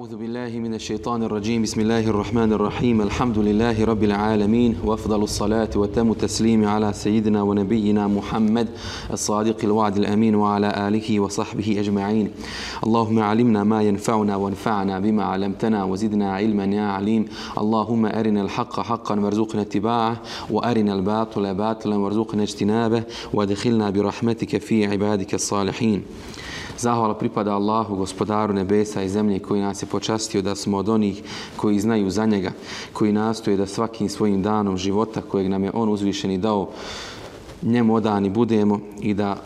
أعوذ بالله من الشيطان الرجيم. بسم الله الرحمن الرحيم. الحمد لله رب العالمين وأفضل الصلاة وتم التسليم على سيدنا ونبينا محمد الصادق الوعد الأمين وعلى آله وصحبه أجمعين. اللهم علمنا ما ينفعنا وانفعنا بما علمتنا وزدنا علما يا عليم. اللهم أرنا الحق حقا وارزقنا اتباعه وأرنا الباطل باطلا وارزقنا اجتنابه وادخلنا برحمتك في عبادك الصالحين. Zahvala pripada Allahu, gospodaru nebesa i zemlje koji nas je počastio da smo od onih koji znaju za njega, koji nastoje da svakim svojim danom života kojeg nam je on uzvišeni dao, njemu odani budemo i da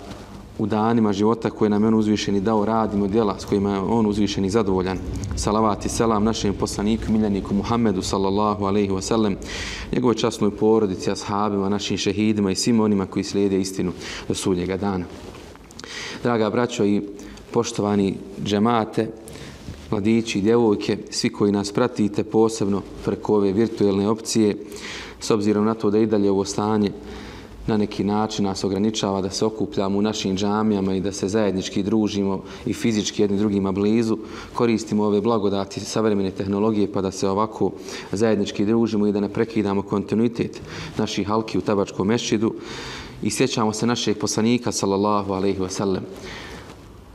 u danima života koje nam je on uzvišeni dao radimo djela s kojima je on uzvišeni zadovoljan. Salavat i selam našem poslaniku, miljeniku Muhammedu sallallahu alaihi wasallam, njegovoj časnoj porodici, ashabima, našim šehidima i svim onima koji slijede istinu do sudnjega dana. Draga braćo i poštovani džemate, mladići djevojke, svi koji nas pratite posebno preko ove virtuelne opcije, s obzirom na to da i dalje ovo stanje na neki način nas ograničava da se okupljamo u našim džamijama i da se zajednički družimo i fizički jedni drugima blizu, koristimo ove blagodati savremene tehnologije pa da se ovako zajednički družimo i da ne prekidamo kontinuitet naših halki u tabačkom mešćidu i sjećamo se našeg poslanika sallallahu alaihi wasallam,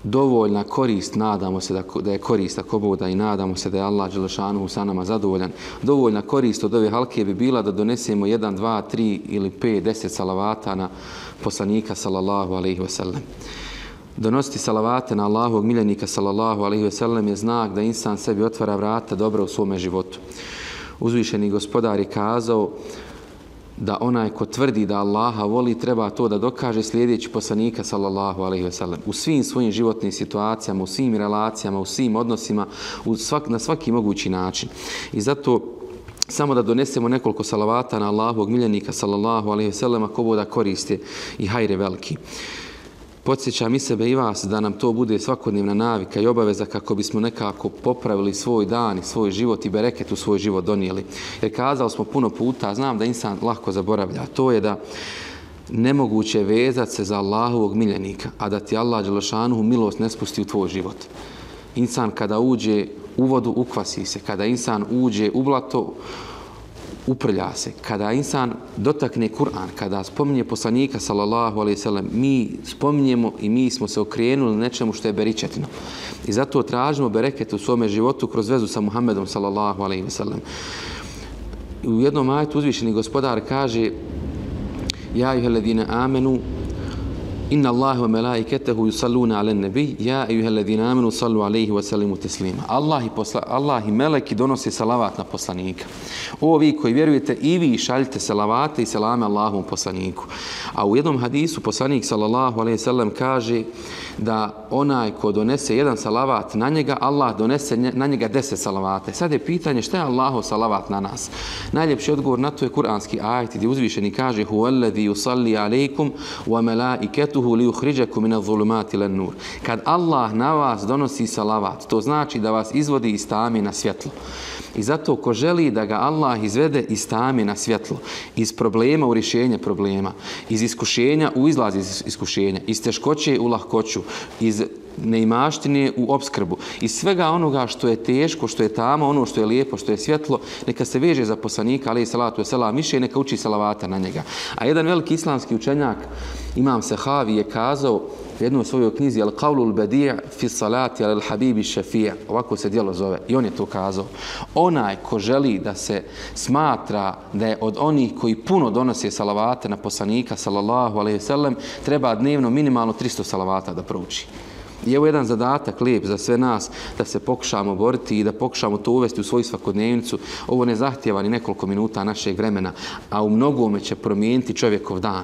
dovoljna korist, nadamo se da, da je korist ako boda i nadamo se da je Allah Đelešanu sa nama zadovoljan. Dovoljna korist od ove halke bi bila da donesemo 1, 2, 3 ili 5, 10 salavata na poslanika sallallahu alaihi wasallam. Donositi salavate na Allahovog miljenika sallallahu alaihi wasallam je znak da insan sebi otvara vrata dobra u svome životu. Uzvišeni gospodar je kazao da onaj ko tvrdi da Allaha voli treba to da dokaže slijedeći poslanika sallallahu alejhi ve sellem u svim svojim životnim situacijama, u svim relacijama, u svim odnosima, u svak, na svaki mogući način. I zato samo da donesemo nekoliko salavata na Allahovog miljenika sallallahu alejhi ve sellem ko da koriste i hajre veliki podsjećam i sebe i vas da nam to bude svakodnevna navika i obaveza kako bismo nekako popravili svoj dan i svoj život i bereket u svoj život donijeli. Jer kazali smo puno puta, znam da insan lahko zaboravlja, to je da nemoguće vezati se za Allahovog miljenika, a da ti Allah Đelešanuhu milost ne spusti u tvoj život. Insan kada uđe u vodu, ukvasi se. Kada insan uđe u blato, uprlja se. Kada insan dotakne Kur'an, kada spominje poslanika sallallahu alejhi ve sellem, mi spominjemo i mi smo se okrenuli nečemu što je beričetno. I zato tražimo bereket u svome životu kroz vezu sa Muhammedom sallallahu alejhi ve sellem. U jednom ajetu uzvišeni gospodar kaže Ja juhe ledine amenu Inna Allahu wa malaikatahu yusalluna 'alan nabi ya ayyuhalladhina amanu sallu 'alayhi wa sallimu taslima. Allah i, posla, Allah i meleki donose salavat na poslanika. O vi koji vjerujete, i vi šaljite salavate i selame Allahovom poslaniku. A u jednom hadisu poslanik sallallahu alejhi ve sellem kaže da onaj ko donese jedan salavat na njega, Allah donese na njega deset salavate. Sad je pitanje šta je Allahov salavat na nas? Najljepši odgovor na to je kuranski ajet gdje uzvišeni kaže Huwallazi yusalli 'alaykum wa malaikatu baituhu li uhriđaku mina zulumati len nur. Kad Allah na vas donosi salavat, to znači da vas izvodi iz tame na svjetlo. I zato ko želi da ga Allah izvede iz tame na svjetlo, iz problema u rješenje problema, iz iskušenja u izlaz iz iskušenja, iz teškoće u lahkoću, iz neimaštine u obskrbu i svega onoga što je teško, što je tamo, ono što je lijepo, što je svjetlo, neka se veže za poslanika, ali i salatu selam, više i neka uči salavata na njega. A jedan veliki islamski učenjak, imam Sehavi, je kazao u jednoj svojoj knjizi al qaulul badi' fi salati al habibi shafi' ovako se djelo zove i on je to kazao. Onaj ko želi da se smatra da je od onih koji puno donose salavate na poslanika sallallahu alejhi ve sellem treba dnevno minimalno 300 salavata da prouči. I evo jedan zadatak lijep za sve nas da se pokušamo boriti i da pokušamo to uvesti u svoju svakodnevnicu. Ovo ne zahtjeva ni nekoliko minuta našeg vremena, a u mnogome će promijeniti čovjekov dan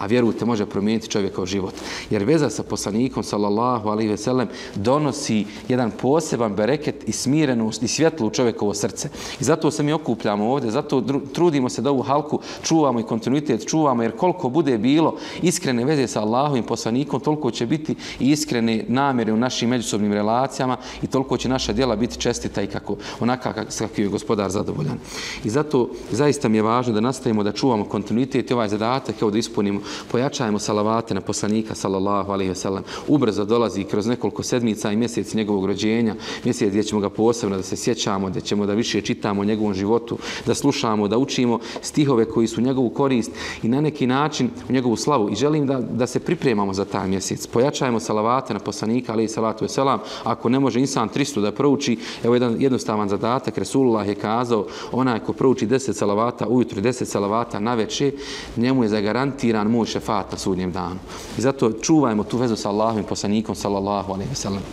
a vjerujte, može promijeniti čovjekov život. Jer veza sa poslanikom, sallallahu alaihi ve sellem, donosi jedan poseban bereket i smirenost i svjetlo u čovjekovo srce. I zato se mi okupljamo ovdje, zato trudimo se da ovu halku čuvamo i kontinuitet čuvamo, jer koliko bude bilo iskrene veze sa Allahovim poslanikom, toliko će biti i iskrene namjere u našim međusobnim relacijama i toliko će naša djela biti čestita i kako onaka kakvi je gospodar zadovoljan. I zato zaista mi je važno da nastavimo da čuvamo kontinuitet i ovaj zadatak, evo da ispunimo pojačajmo salavate na poslanika sallallahu alaihi wasallam. Ubrzo dolazi kroz nekoliko sedmica i mjesec njegovog rođenja, mjesec gdje ćemo ga posebno da se sjećamo, da ćemo da više čitamo o njegovom životu, da slušamo, da učimo stihove koji su njegovu korist i na neki način u njegovu slavu. I želim da, da se pripremamo za taj mjesec. Pojačajmo salavate na poslanika alaihi salatu wasallam. Ako ne može insan 300 da prouči, evo jedan jednostavan zadatak, Resulullah je kazao, onaj ko prouči 10 salavata ujutru, 10 salavata na večer, njemu je zagarantiran moj šefat na sudnjem danu. I zato čuvajmo tu vezu sa Allahom i poslanikom, sallallahu alaihi wasallam.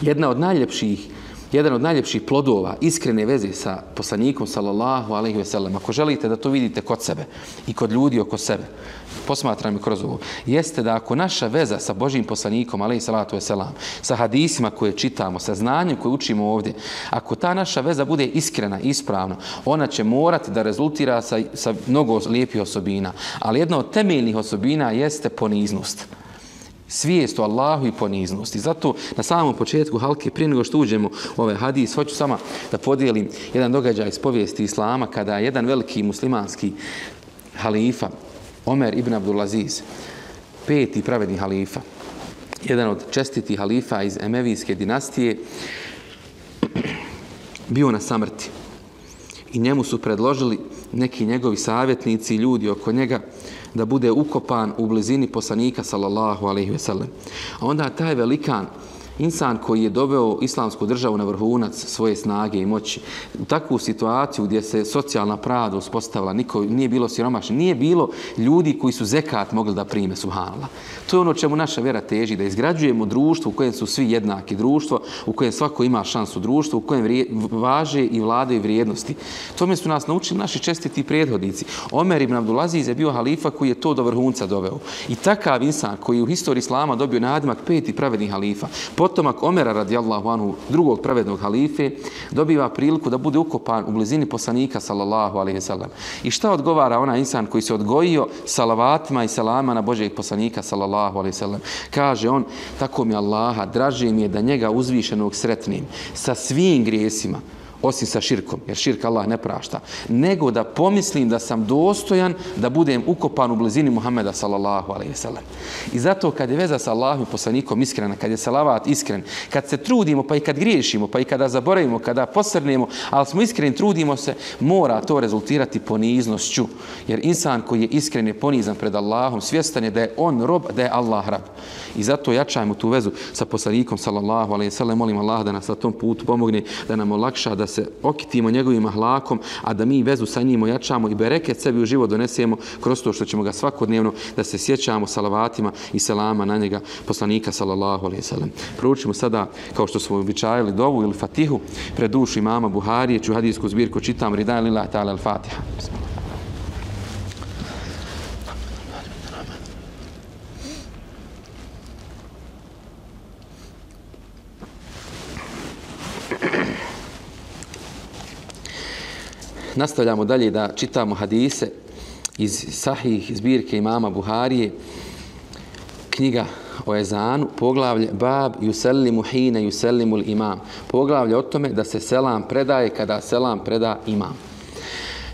Jedna od najljepših jedan od najljepših plodova iskrene veze sa poslanikom sallallahu alejhi ve sellem. Ako želite da to vidite kod sebe i kod ljudi oko sebe posmatram i kroz ovo. Jeste da ako naša veza sa Božjim poslanikom alejhi salatu ve selam sa hadisima koje čitamo sa znanjem koje učimo ovdje ako ta naša veza bude iskrena i ispravna ona će morati da rezultira sa, sa mnogo lijepih osobina. Ali jedna od temeljnih osobina jeste poniznost svijest o Allahu i poniznost. I zato na samom početku halke, prije nego što uđemo u ovaj hadis, hoću sama da podijelim jedan događaj iz povijesti Islama, kada jedan veliki muslimanski halifa, Omer ibn Abdulaziz, peti pravedni halifa, jedan od čestiti halifa iz Emevijske dinastije, bio na samrti. I njemu su predložili neki njegovi savjetnici ljudi oko njega da bude ukopan u blizini poslanika sallallahu alejhi ve sellem. A onda taj velikan insan koji je doveo islamsku državu na vrhunac svoje snage i moći, u takvu situaciju gdje se socijalna pravda uspostavila, niko nije bilo siromašni, nije bilo ljudi koji su zekat mogli da prime, subhanallah. To je ono čemu naša vera teži, da izgrađujemo društvo u kojem su svi jednaki, društvo u kojem svako ima šansu, društvo u kojem vrije, važe i vladaju vrijednosti. Tome su nas naučili naši čestiti prethodnici. Omer ibn Abdulaziz je bio halifa koji je to do vrhunca doveo. I takav insan koji je u historiji Islama dobio nadimak peti pravednih halifa, potomak Omera radijallahu anhu, drugog pravednog halife, dobiva priliku da bude ukopan u blizini poslanika sallallahu alaihi sallam. I šta odgovara ona insan koji se odgojio salavatima i salama na Božeg poslanika sallallahu alaihi sallam? Kaže on, tako mi Allaha, draže mi je da njega uzvišenog sretnim sa svim grijesima, osim sa širkom, jer širka Allah ne prašta, nego da pomislim da sam dostojan da budem ukopan u blizini Muhammeda sallallahu alaihi sallam. I zato kad je veza sa Allahom i poslanikom iskrena, kad je salavat iskren, kad se trudimo, pa i kad griješimo, pa i kada zaboravimo, kada posrnemo, ali smo iskreni, trudimo se, mora to rezultirati poniznošću. Jer insan koji je iskren je ponizan pred Allahom, svjestan je da je on rob, da je Allah rab. I zato jačajmo tu vezu sa poslanikom sallallahu alaihi sallam. Molim Allah da nas na tom putu pomogne, da nam olakša, da se okitimo njegovim ahlakom, a da mi vezu sa njim ojačamo i bereket sebi u život donesemo kroz to što ćemo ga svakodnevno da se sjećamo salavatima i selama na njega poslanika sallallahu alaihi sallam. Proučimo sada, kao što smo običajali, dovu ili fatihu pred dušu imama Buharije, ću hadijsku zbirku čitam, ridaj lillahi ta'ala al-fatiha. Bismillah. nastavljamo dalje da čitamo hadise iz sahih zbirke imama Buharije, knjiga o ezanu, poglavlje Bab yusallimu hine yusallimu imam. Poglavlje o tome da se selam predaje kada selam preda imam.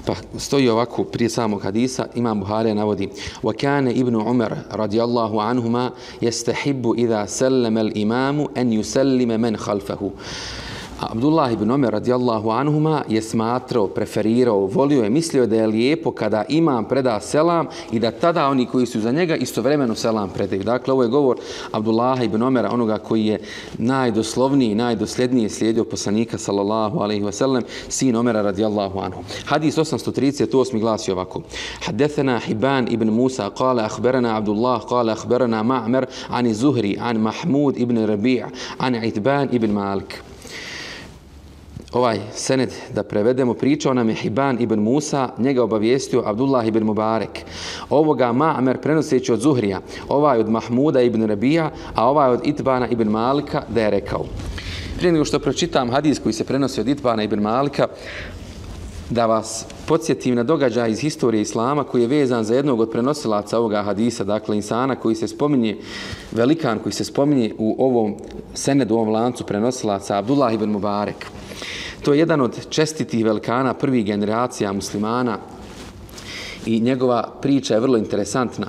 Pa stoji ovako prije samog hadisa, imam Buharija navodi وَكَانَ ibn Umar radijallahu anhuma يَسْتَحِبُّ إِذَا سَلَّمَ الْإِمَامُ أَنْ يُسَلِّمَ مَنْ خَلْفَهُ Abdullah ibn Omer radijallahu anhuma je smatrao, preferirao, volio je, mislio da je lijepo kada imam preda selam i da tada oni koji su za njega istovremeno selam predaju. Dakle, ovo je govor Abdullah ibn Omera, onoga koji je najdoslovniji, najdosljedniji slijedio poslanika sallallahu alaihi wasallam, sin Omera radijallahu anhu. Hadis 838 glasi ovako. Hadethena Hiban ibn Musa kale ahberana Abdullah kale ahberana Ma'mer ani Zuhri an Mahmud ibn Rabi' an Itban ibn Malik ovaj sened da prevedemo, pričao nam je Hiban ibn Musa, njega obavijestio Abdullah ibn Mubarek. Ovoga Ma'mer prenoseći od Zuhrija, ovaj od Mahmuda ibn Rabija, a ovaj od Itbana ibn Malika, da je rekao. Prije nego što pročitam hadis koji se prenosi od Itbana ibn Malika, da vas podsjetim na događaj iz historije Islama koji je vezan za jednog od prenosilaca ovoga hadisa, dakle insana koji se spominje, velikan koji se spominje u ovom senedu, u ovom lancu prenosilaca, Abdullah ibn Mubarek. To je jedan od čestitih velikana prvih generacija muslimana i njegova priča je vrlo interesantna.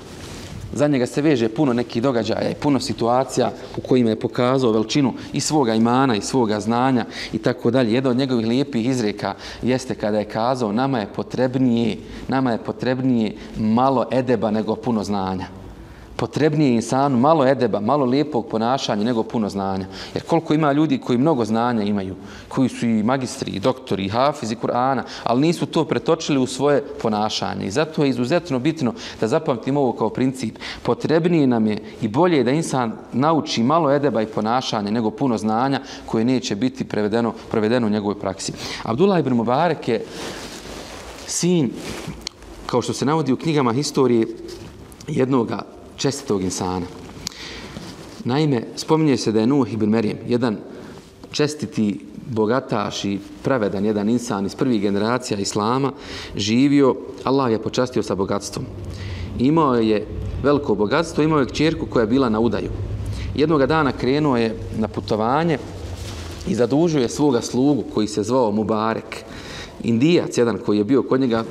Za njega se veže puno nekih događaja i puno situacija u kojima je pokazao veličinu i svoga imana i svoga znanja i tako dalje. Jedan od njegovih lijepih izreka jeste kada je kazao nama je potrebnije, nama je potrebnije malo edeba nego puno znanja potrebnije insanu malo edeba, malo lijepog ponašanja nego puno znanja. Jer koliko ima ljudi koji mnogo znanja imaju, koji su i magistri, i doktori, i hafizi Kur'ana, ali nisu to pretočili u svoje ponašanje. I zato je izuzetno bitno da zapamtimo ovo kao princip. Potrebnije nam je i bolje da insan nauči malo edeba i ponašanja nego puno znanja koje neće biti prevedeno, prevedeno u njegovoj praksi. Abdullah ibn Mubarak je sin, kao što se navodi u knjigama historije, jednoga čestitog insana. Naime, spominje se da je Nuh ibn Merijem, jedan čestiti bogataš i pravedan jedan insan iz prvih generacija Islama, živio, Allah je počastio sa bogatstvom. Imao je veliko bogatstvo, imao je čerku koja je bila na udaju. Jednoga dana krenuo je na putovanje i zadužio je svoga slugu koji se zvao Mubarek. Indijac, jedan koji je bio kod njega,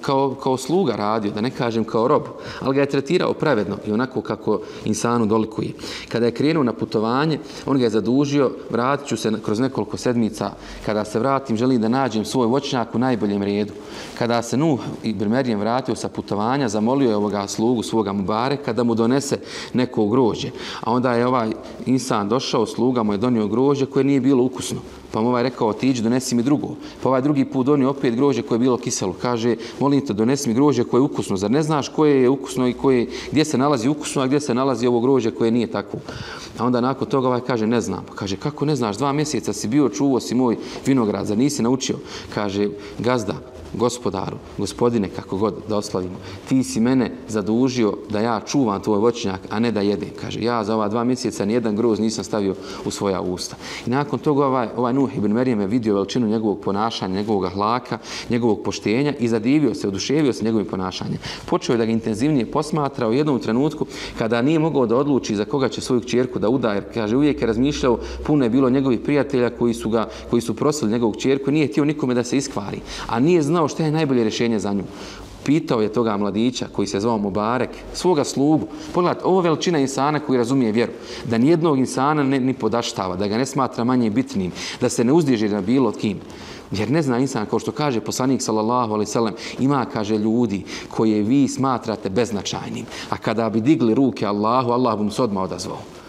kao, kao sluga radio, da ne kažem kao rob, ali ga je tretirao pravedno i onako kako insanu dolikuje. Kada je krenuo na putovanje, on ga je zadužio, vratit ću se kroz nekoliko sedmica, kada se vratim, želim da nađem svoj voćnjak u najboljem redu. Kada se Nuh i Brmerijem vratio sa putovanja, zamolio je ovoga slugu svoga Mubare kada mu donese neko grožđe. A onda je ovaj insan došao, sluga mu je donio grožđe koje nije bilo ukusno. Pa mu ovaj rekao, otiđi, donesi mi drugo. Pa ovaj drugi put donio opet grožđe koje je bilo kiselo. Kaže, molim te, donesi mi grožđe koje je ukusno. Zar ne znaš koje je ukusno i koje, gdje se nalazi ukusno, a gdje se nalazi ovo grožđe koje nije takvo? A onda nakon toga ovaj kaže, ne znam. Pa kaže, kako ne znaš, dva mjeseca si bio, čuvo si moj vinograd, zar nisi naučio? Kaže, gazda, gospodaru, gospodine, kako god da oslavimo, ti si mene zadužio da ja čuvam tvoj voćnjak, a ne da jedem. Kaže, ja za ova dva mjeseca nijedan groz nisam stavio u svoja usta. I nakon toga ovaj, ovaj Nuh ibn Merijem je vidio veličinu njegovog ponašanja, njegovog hlaka, njegovog poštenja i zadivio se, oduševio se njegovim ponašanjem. Počeo je da ga intenzivnije posmatra u jednom trenutku kada nije mogao da odluči za koga će svoju čerku da uda, jer kaže, uvijek je razmišljao, puno je bilo njegovih prijatelja koji su, ga, koji su prosili njegovog čerku, nije htio nikome da se iskvari, a nije znao znao što je najbolje rješenje za nju. Pitao je toga mladića koji se zvao Mubarek, svoga slugu. Pogledajte, ovo veličina insana koji razumije vjeru. Da nijednog insana ne, ni podaštava, da ga ne smatra manje bitnim, da se ne uzdiže na bilo kim. Jer ne zna insan, kao što kaže poslanik sallallahu alaihi sallam, ima, kaže, ljudi koje vi smatrate beznačajnim. A kada bi digli ruke Allahu, Allah bi mu se odmah odazvao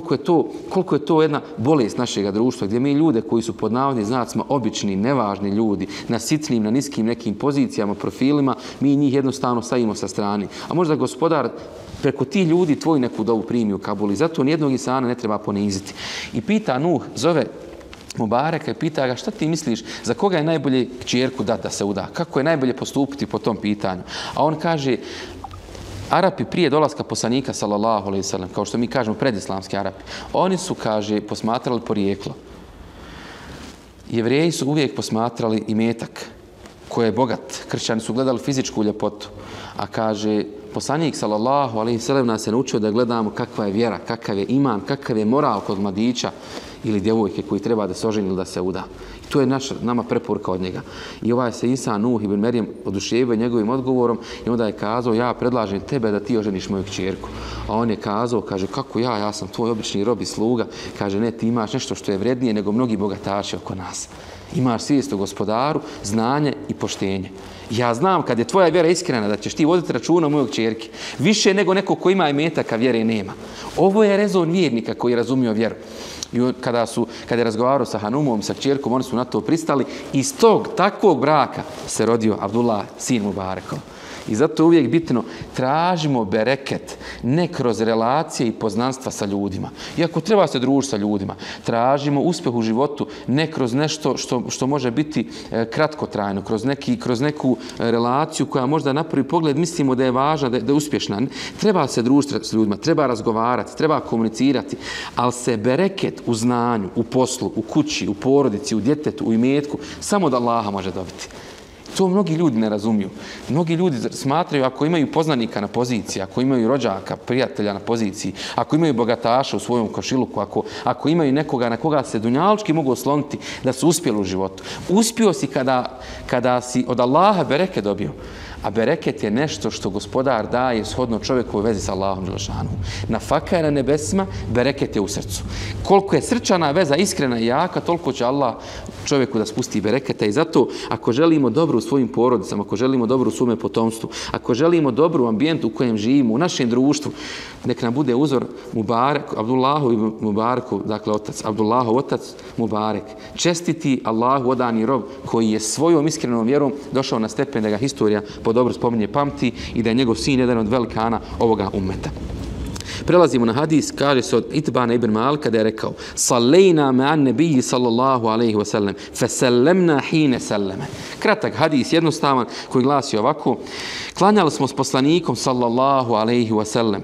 koliko je to, koliko je to jedna bolest našeg društva, gdje mi ljude koji su pod navodnim znacima obični, nevažni ljudi, na sitnim, na niskim nekim pozicijama, profilima, mi njih jednostavno stavimo sa strani. A možda gospodar preko ti ljudi tvoj neku dovu primi u Kabuli. Zato nijednog insana ne treba poniziti. I pita Nuh, zove Mubareka i pita ga šta ti misliš, za koga je najbolje kćerku dati da se uda? Kako je najbolje postupiti po tom pitanju? A on kaže, Arapi prije dolaska poslanika, sallallahu alaihi sallam, kao što mi kažemo predislamski Arapi, oni su, kaže, posmatrali porijeklo. Jevreji su uvijek posmatrali i metak koji je bogat. Kršćani su gledali fizičku ljepotu. A kaže, poslanik, sallallahu alaihi sallam, nas je naučio da gledamo kakva je vjera, kakav je iman, kakav je moral kod mladića ili djevojke koji treba da se oženi ili da se uda. I to je naša, nama preporuka od njega. I ovaj se Isa Nuh ibn Merijem oduševio njegovim odgovorom i onda je kazao, ja predlažem tebe da ti oženiš moju kćerku. A on je kazao, kaže, kako ja, ja sam tvoj obični rob i sluga. Kaže, ne, ti imaš nešto što je vrednije nego mnogi bogataši oko nas. Imaš svijest o gospodaru, znanje i poštenje. Ja znam kad je tvoja vjera iskrena da ćeš ti voditi računa o mojoj čerke. Više nego neko ko ima imetaka vjere nema. Ovo je rezon vjernika koji je razumio vjeru. I kada, su, kada je razgovarao sa Hanumom, sa čerkom, oni su na to pristali. Iz tog takvog braka se rodio Abdullah, sin Mubarekov. I zato je uvijek bitno, tražimo bereket ne kroz relacije i poznanstva sa ljudima. Iako treba se družiti sa ljudima, tražimo uspjeh u životu ne kroz nešto što, što može biti e, kratkotrajno, kroz, neki, kroz neku e, relaciju koja možda na prvi pogled mislimo da je važna, da je, da je uspješna. Treba se družiti s ljudima, treba razgovarati, treba komunicirati, ali se bereket u znanju, u poslu, u kući, u porodici, u djetetu, u imetku, samo da Allaha može dobiti. To mnogi ljudi ne razumiju. Mnogi ljudi smatraju ako imaju poznanika na poziciji, ako imaju rođaka, prijatelja na poziciji, ako imaju bogataša u svojom košiluku, ako, ako imaju nekoga na koga se dunjalički mogu osloniti da su uspjeli u životu. Uspio si kada, kada si od Allaha bereke dobio. A bereket je nešto što gospodar daje shodno čovjeku u vezi sa Allahom Đelešanu. Na faka je na nebesima, bereket je u srcu. Koliko je srčana veza iskrena i jaka, toliko će Allah čovjeku da spusti bereketa. I zato, ako želimo dobro u svojim porodicama, ako želimo dobro u svome potomstvu, ako želimo dobro u ambijentu u kojem živimo, u našem društvu, nek nam bude uzor Mubarek, Abdullahu i Mubareku, dakle otac, Abdullahu otac Mubarek. Čestiti Allahu odani rob koji je svojom iskrenom vjerom došao na stepen da ga historija pod dobro spominje pamti i da je njegov sin jedan od velikana ovoga ummeta. Prelazimo na hadis, kaže se od Itbana ibn Malka da je rekao Salejna me an nebiji sallallahu alaihi wa sallam fesellemna hine selleme. Kratak hadis, jednostavan, koji glasi ovako Klanjali smo s poslanikom sallallahu alaihi wa sallam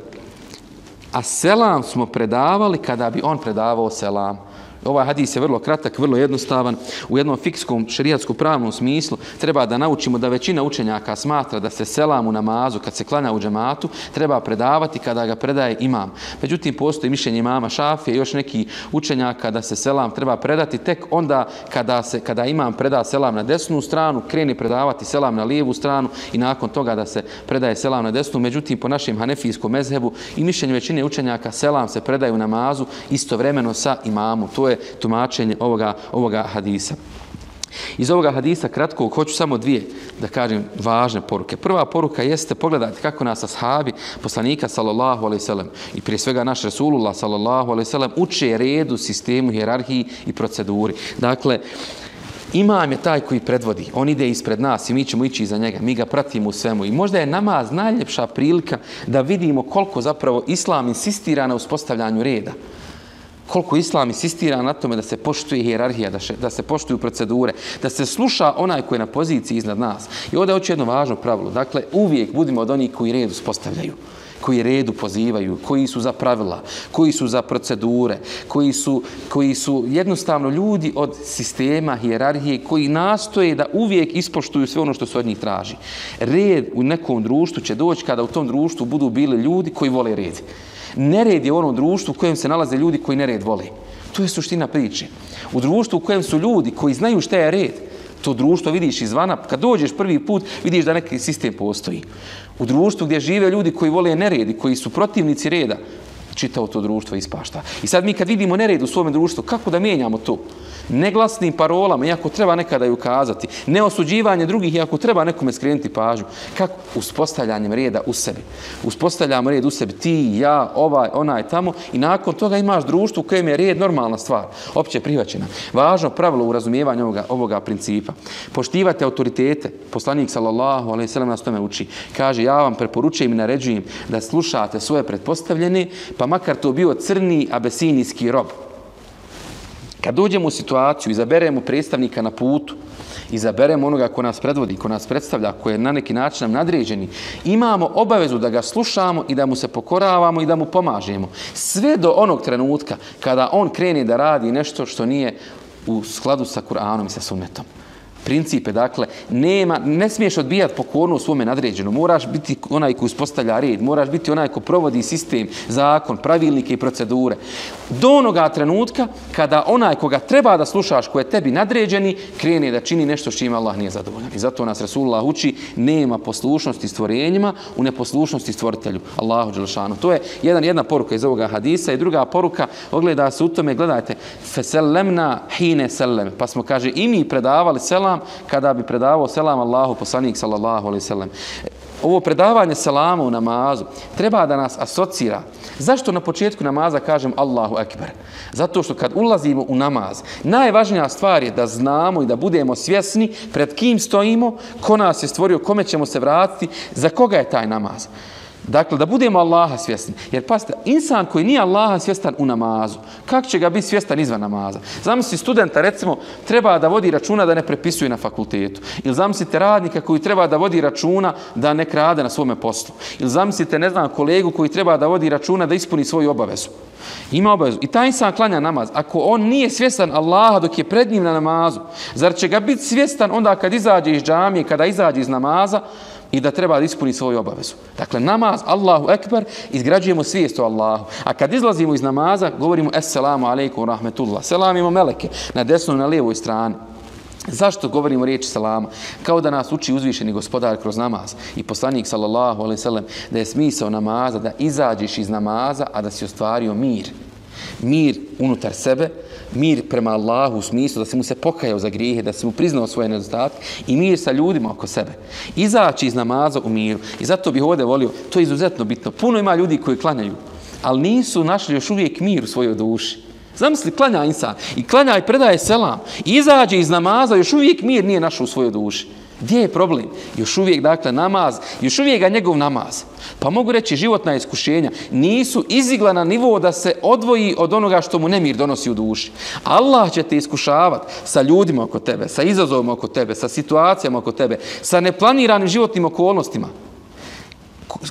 a selam smo predavali kada bi on predavao selam. Ovaj hadis je vrlo kratak, vrlo jednostavan. U jednom fikskom šerijatskom pravnom smislu treba da naučimo da većina učenjaka smatra da se selam u namazu, kad se klanja u džematu, treba predavati kada ga predaje imam. Međutim, postoji mišljenje imama Šafije i još neki učenjaka da se selam treba predati tek onda kada, se, kada imam preda selam na desnu stranu, kreni predavati selam na lijevu stranu i nakon toga da se predaje selam na desnu. Međutim, po našem hanefijskom mezhebu i mišljenju većine učenjaka selam se predaje u namazu istovremeno sa imamom. To je tumačenje ovoga, ovoga hadisa. Iz ovoga hadisa kratko hoću samo dvije da kažem važne poruke. Prva poruka jeste pogledajte kako nas ashabi poslanika sallallahu alejhi ve sellem i prije svega naš Resulullah sallallahu alejhi ve sellem uče redu, sistemu, hijerarhiji i proceduri. Dakle, Imam je taj koji predvodi. On ide ispred nas i mi ćemo ići iza njega. Mi ga pratimo u svemu. I možda je namaz najljepša prilika da vidimo koliko zapravo Islam insistira na uspostavljanju reda koliko islam insistira na tome da se poštuje hijerarhija, da, še, da se poštuju procedure, da se sluša onaj koji je na poziciji iznad nas. I ovdje hoću jedno važno pravilo. Dakle, uvijek budimo od onih koji redu spostavljaju koji redu pozivaju, koji su za pravila, koji su za procedure, koji su, koji su jednostavno ljudi od sistema, hijerarhije, koji nastoje da uvijek ispoštuju sve ono što se od njih traži. Red u nekom društvu će doći kada u tom društvu budu bili ljudi koji vole red. Nered je u onom društvu u kojem se nalaze ljudi koji nered vole. To je suština priče. U društvu u kojem su ljudi koji znaju šta je red, to društvo vidiš izvana, kad dođeš prvi put, vidiš da neki sistem postoji. U društvu gdje žive ljudi koji vole nered i koji su protivnici reda, čitao to društvo ispašta. I sad mi kad vidimo nered u svom društvu, kako da mijenjamo to? Neglasnim parolama, iako treba nekada ju kazati, neosuđivanje drugih, iako treba nekome skrenuti pažnju, kako uspostavljanjem reda u sebi. Uspostavljamo red u sebi, ti, ja, ovaj, onaj, tamo, i nakon toga imaš društvo u kojem je red normalna stvar, opće prihvaćena. Važno pravilo u razumijevanju ovoga, ovoga principa. Poštivate autoritete, poslanik sallallahu alaihi sallam nas tome uči, kaže, ja vam preporučujem i naređujem da slušate svoje pretpostavljene, pa makar to bio crni abesinijski rob. Kad dođemo u situaciju, izaberemo predstavnika na putu, izaberemo onoga ko nas predvodi, ko nas predstavlja, ko je na neki način nam nadređeni, imamo obavezu da ga slušamo i da mu se pokoravamo i da mu pomažemo. Sve do onog trenutka kada on krene da radi nešto što nije u skladu sa Kur'anom i sa sunnetom principe, dakle, nema, ne smiješ odbijati pokornu svome nadređenu, moraš biti onaj ko uspostavlja red, moraš biti onaj ko provodi sistem, zakon, pravilnike i procedure. Do onoga trenutka, kada onaj koga treba da slušaš, ko je tebi nadređeni, krene da čini nešto što ima Allah nije zadovoljan. I zato nas Rasulullah uči, nema poslušnosti stvorenjima u neposlušnosti stvoritelju, Allahu Đelšanu. To je jedan, jedna poruka iz ovoga hadisa i druga poruka, ogleda se u tome, gledajte, feselemna hine sellem, pa smo, kaže, i mi predavali selam, selam kada bi predavao selam Allahu poslanik sallallahu alejhi ve sellem. Ovo predavanje selama u namazu treba da nas asocira. Zašto na početku namaza kažem Allahu ekber? Zato što kad ulazimo u namaz, najvažnija stvar je da znamo i da budemo svjesni pred kim stojimo, ko nas je stvorio, kome ćemo se vratiti, za koga je taj namaz. Dakle, da budemo Allaha svjesni. Jer pasite, insan koji nije Allaha svjestan u namazu, kako će ga biti svjestan izvan namaza? Zamisli studenta, recimo, treba da vodi računa da ne prepisuje na fakultetu. Ili zamislite radnika koji treba da vodi računa da ne krade na svome poslu. Ili zamislite, ne znam, kolegu koji treba da vodi računa da ispuni svoju obavezu. Ima obavezu. I taj insan klanja namaz. Ako on nije svjestan Allaha dok je pred njim na namazu, zar će ga biti svjestan onda kad izađe iz džamije, kada izađe iz namaza, i da treba da ispuni svoju obavezu. Dakle, namaz, Allahu Ekber, izgrađujemo svijest o Allahu. A kad izlazimo iz namaza, govorimo Esselamu alaikum rahmetullah. Selamimo meleke na desnoj na lijevoj strani. Zašto govorimo riječi salama? Kao da nas uči uzvišeni gospodar kroz namaz i poslanik sallallahu alaihi sallam da je smisao namaza da izađeš iz namaza, a da si ostvario mir. Mir unutar sebe, mir prema Allahu u smislu da se mu se pokajao za grijehe, da se mu priznao svoje nedostatke i mir sa ljudima oko sebe. Izaći iz namaza u miru. I zato bih ovdje volio, to je izuzetno bitno. Puno ima ljudi koji klanjaju, ali nisu našli još uvijek mir u svojoj duši. Zamisli, klanja insan i klanja i predaje selam. I izađe iz namaza, još uvijek mir nije našao u svojoj duši. Gdje je problem? Još uvijek, dakle, namaz, još uvijek ga njegov namaz. Pa mogu reći, životna iskušenja nisu izigla na nivo da se odvoji od onoga što mu nemir donosi u duši. Allah će te iskušavati sa ljudima oko tebe, sa izazovom oko tebe, sa situacijama oko tebe, sa neplaniranim životnim okolnostima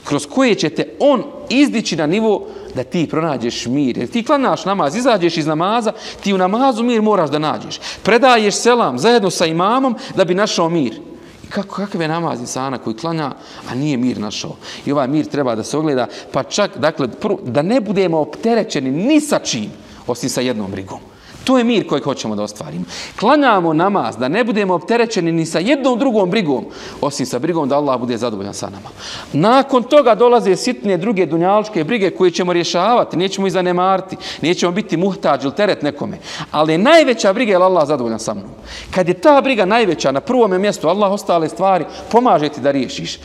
kroz koje će te on izdići na nivo da ti pronađeš mir. Jer ti klanaš namaz, izađeš iz namaza, ti u namazu mir moraš da nađeš. Predaješ selam zajedno sa imamom da bi našao mir. Kako, kakav je namaz insana koji klanja, a nije mir našao. I ovaj mir treba da se ogleda, pa čak, dakle, prvo, da ne budemo opterećeni ni sa čim, osim sa jednom brigom. To je mir koji hoćemo da ostvarimo. Klanjamo namaz da ne budemo opterećeni ni sa jednom drugom brigom, osim sa brigom da Allah bude zadovoljan sa nama. Nakon toga dolaze sitne druge dunjaličke brige koje ćemo rješavati, nećemo ih zanemariti, nećemo biti muhtađ ili teret nekome. Ali najveća briga je Allah zadovoljan sa mnom. Kad je ta briga najveća na prvom mjestu, Allah ostale stvari pomaže ti da riješiš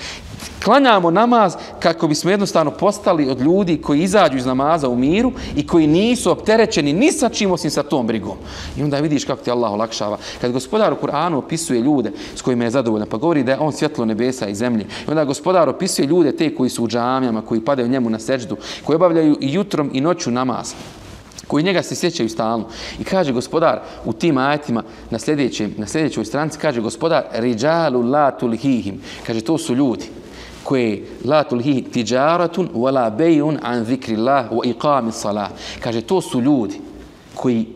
klanjamo namaz kako bismo jednostavno postali od ljudi koji izađu iz namaza u miru i koji nisu opterećeni ni sa čim osim sa tom brigom. I onda vidiš kako ti Allah olakšava. Kad gospodar u Kur'anu opisuje ljude s kojima je zadovoljan, pa govori da je on svjetlo nebesa i zemlje. I onda gospodar opisuje ljude te koji su u džamijama, koji padaju njemu na seđdu, koji obavljaju i jutrom i noću namaz koji njega se sjećaju stalno. I kaže gospodar u tim ajetima na, sljedećem, na sljedećoj stranci, kaže gospodar riđalu la tulhihim. Kaže to su ljudi koje la tulhi tijaratun wala bay'un an zikrillah wa iqami salah. Kaže to su ljudi koji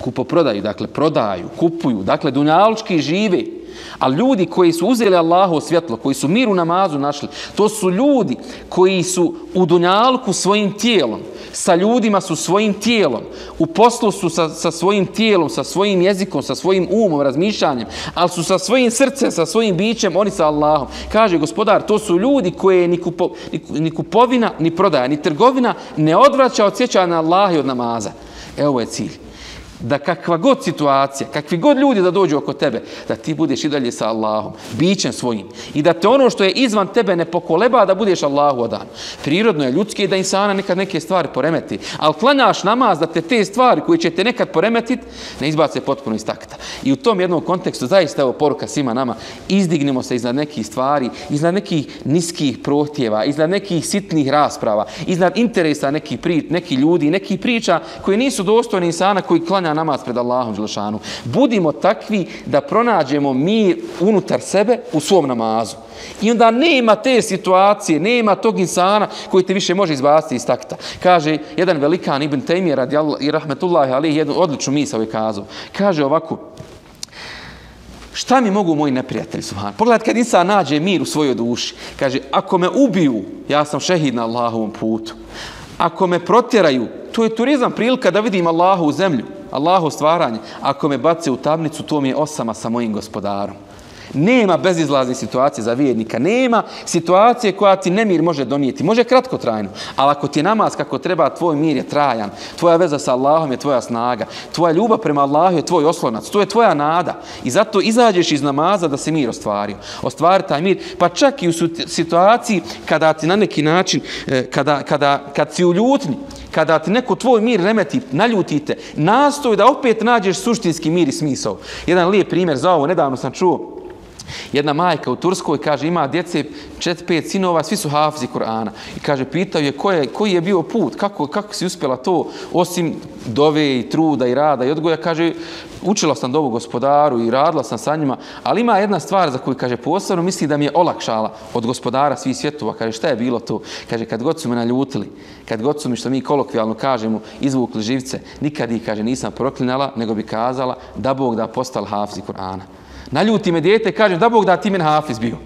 kupoprodaju dakle prodaju kupuju dakle dunjalučki žive. A ljudi koji su uzeli Allahu svjetlo, koji su mir u namazu našli, to su ljudi koji su u dunjalku svojim tijelom, sa ljudima su svojim tijelom, u poslu su sa, sa svojim tijelom, sa svojim jezikom, sa svojim umom, razmišljanjem, ali su sa svojim srcem, sa svojim bićem, oni sa Allahom. Kaže gospodar, to su ljudi koje ni, kupo, ni, ni kupovina, ni prodaja, ni trgovina ne odvraća od sjećanja na Allah i od namaza. Evo je cilj da kakva god situacija, kakvi god ljudi da dođu oko tebe, da ti budeš i dalje sa Allahom, bićem svojim. I da te ono što je izvan tebe ne pokoleba da budeš Allahu odan. Prirodno je ljudski da insana nekad neke stvari poremeti. Ali klanjaš namaz da te te stvari koje će te nekad poremetit, ne izbace potpuno iz takta. I u tom jednom kontekstu zaista je poruka svima nama. Izdignemo se iznad nekih stvari, iznad nekih niskih prohtjeva, iznad nekih sitnih rasprava, iznad interesa nekih, pri, nekih ljudi, nekih priča koji nisu dostojni insana koji klanja klanja namaz pred Allahom Đelešanu. Budimo takvi da pronađemo mir unutar sebe u svom namazu. I onda nema te situacije, nema tog insana koji te više može izbaciti iz takta. Kaže jedan velikan Ibn Taymi radi Allah i rahmetullahi ali jednu odličnu misao je kazao. Kaže ovako, šta mi mogu moji neprijatelji, subhan? Pogledaj kad insan nađe mir u svojoj duši. Kaže, ako me ubiju, ja sam šehid na Allahovom putu. Ako me protjeraju, to je turizam prilika da vidim Allahu u zemlju. Allahu stvaranje, ako me bace u tamnicu, to mi je osama sa mojim gospodarom. Nema bezizlazne situacije za vjernika. Nema situacije koja ti nemir može donijeti. Može kratko trajno. Ali ako ti je namaz kako treba, tvoj mir je trajan. Tvoja veza sa Allahom je tvoja snaga. Tvoja ljubav prema Allahu je tvoj oslonac. To je tvoja nada. I zato izađeš iz namaza da se mir ostvari. Ostvari taj mir. Pa čak i u situaciji kada ti na neki način, e, kada, kada, kad si u ljutni, kada ti neko tvoj mir remeti, naljutite, nastoj da opet nađeš suštinski mir i smisao. Jedan lijep primjer za ovo, nedavno sam čuo, Jedna majka u Turskoj kaže ima djece čet, pet sinova, svi su hafizi Kur'ana. I kaže, pitao je, ko je koji je bio put, kako, kako si uspjela to, osim dove i truda i rada i odgoja. Kaže, učila sam dovu gospodaru i radila sam sa njima, ali ima jedna stvar za koju, kaže, posebno misli da mi je olakšala od gospodara svih svjetova. Kaže, šta je bilo to? Kaže, kad god su me naljutili, kad god su mi, što mi kolokvijalno kažemo, izvukli živce, nikad ih, kaže, nisam proklinala, nego bi kazala da Bog da postal hafizi Kur'ana. Naljuti me dijete, kažem da Bog da ti men hafiz bio.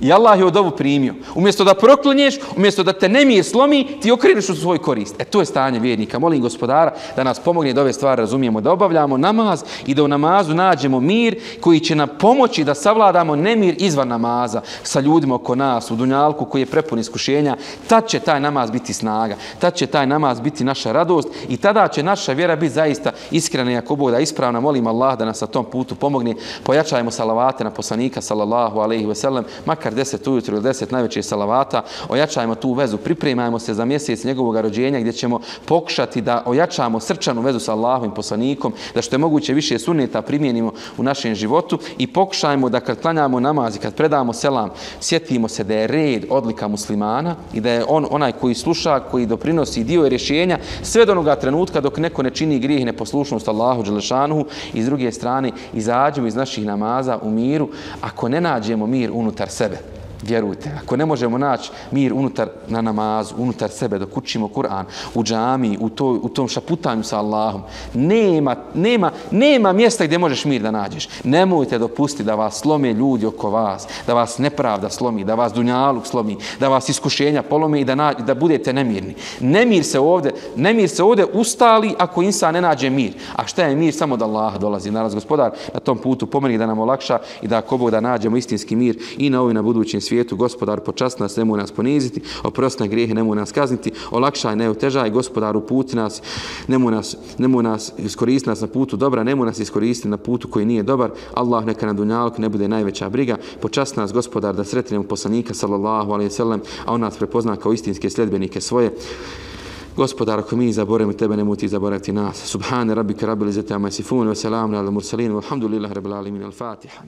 I Allah je od ovu primio. Umjesto da proklinješ, umjesto da te nemije slomi, ti okreneš u svoj korist. E to je stanje vjernika. Molim gospodara da nas pomogne da ove stvari razumijemo, da obavljamo namaz i da u namazu nađemo mir koji će nam pomoći da savladamo nemir izvan namaza sa ljudima oko nas, u dunjalku koji je prepun iskušenja. Tad će taj namaz biti snaga. Tad će taj namaz biti naša radost i tada će naša vjera biti zaista iskrena i ako Bog da ispravna. Molim Allah da nas na tom putu pomogne. Pojačajmo salavate na poslanika sallallahu alaihi ve sellem, makar 10 ujutru ili 10 najvećih salavata. Ojačajmo tu vezu, pripremajmo se za mjesec njegovog rođenja gdje ćemo pokušati da ojačamo srčanu vezu sa Allahom i poslanikom, da što je moguće više suneta primijenimo u našem životu i pokušajmo da kad klanjamo namaz i kad predamo selam, sjetimo se da je red odlika muslimana i da je on onaj koji sluša, koji doprinosi dio rješenja sve do onoga trenutka dok neko ne čini grijeh i neposlušnost Allahu Đelešanuhu i s druge strane izađemo iz naših namaza u miru ako ne nađemo mir unutar sebe vjerujte, ako ne možemo naći mir unutar na namazu, unutar sebe, dok učimo Kur'an, u džami, u, to, u tom šaputanju sa Allahom, nema, nema, nema mjesta gdje možeš mir da nađeš. Nemojte dopustiti da vas slome ljudi oko vas, da vas nepravda slomi, da vas dunjaluk slomi, da vas iskušenja polome i da, na, da budete nemirni. Nemir se ovdje, nemir se ovdje ustali ako insan ne nađe mir. A šta je mir? Samo da Allah dolazi. Naraz gospodar na tom putu pomeni da nam olakša i da ako Bog da nađemo istinski mir i na ovim na budućim svijetu, gospodar, počast nas, nemoj nas poniziti, oprosti grijehe, nemoj nas kazniti, olakšaj, ne otežaj, gospodar, uputi nas, nemoj nas, nemoj nas iskoristiti nas na putu dobra, nemoj nas iskoristiti na putu koji nije dobar, Allah neka na dunjalku ne bude najveća briga, počast nas, gospodar, da sretnemo poslanika, sallallahu alaihi sallam, a on nas prepozna kao istinske sljedbenike svoje. Gospodar, ako mi zaboravimo tebe, nemoj ti zaboraviti nas. Subhane rabbike rabbil izzati amma yasifun wa salamun alal mursalin walhamdulillahi rabbil alamin. Al-Fatiha.